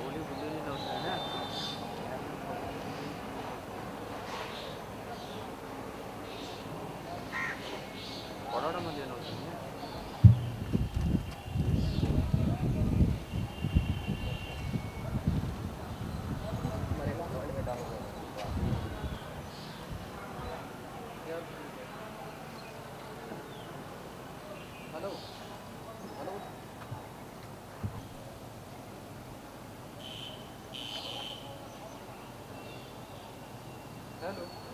올리고 눈이 넣었잖아. 뭐라는 문제 넣었었냐? Hello. Hello.